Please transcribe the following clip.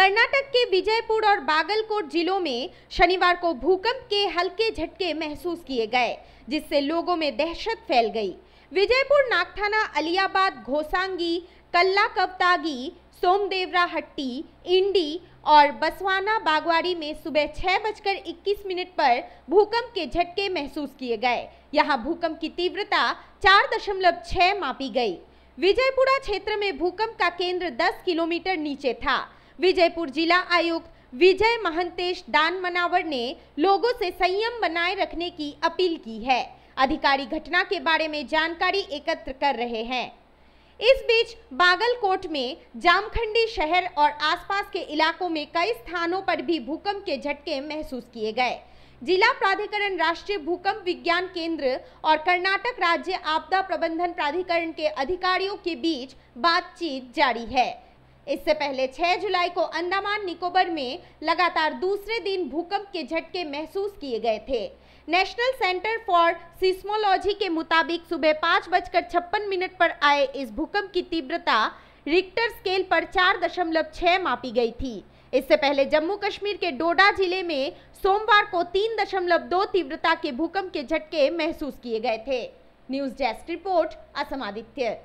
कर्नाटक के विजयपुर और बागलकोट जिलों में शनिवार को भूकंप के हल्के झटके महसूस किए गए, जिससे लोगों में दहशत फैल गई। विजयपुर नागथाना, अलियाबाद, घोसांगी कल्ला कवतागी सोमदेवरा हट्टी इंडी और बसवाना, बागवाड़ी में सुबह छह बजकर इक्कीस मिनट पर भूकंप के झटके महसूस किए गए। यहाँ भूकंप की तीव्रता चार दशमलव छह मापी गई। विजयपुरा क्षेत्र में भूकंप का केंद्र 10 किलोमीटर नीचे था। विजयपुर जिला आयुक्त विजय महंतेश दान मनावर ने लोगों से संयम बनाए रखने की अपील की है। अधिकारी घटना के बारे में जानकारी एकत्र कर रहे हैं। इस बीच बागलकोट में जामखंडी शहर और आसपास के इलाकों में कई स्थानों पर भी भूकंप के झटके महसूस किए गए। जिला प्राधिकरण राष्ट्रीय भूकंप विज्ञान केंद्र और कर्नाटक राज्य आपदा प्रबंधन प्राधिकरण के अधिकारियों के बीच बातचीत जारी है। इससे पहले 6 जुलाई को अंडमान निकोबर में लगातार दूसरे दिन भूकंप के झटके महसूस किए गए थे। नेशनल सेंटर फॉर सिस्मोलॉजी के मुताबिक सुबह पाँच बजकर छप्पन मिनट पर आए इस भूकंप की तीव्रता रिक्टर स्केल पर चार दशमलव छह मापी गई थी। इससे पहले जम्मू कश्मीर के डोडा ज़िले में सोमवार को तीन दशमलव दो तीव्रता के भूकंप के झटके महसूस किए गए थे। News desk report, Assam Aditya.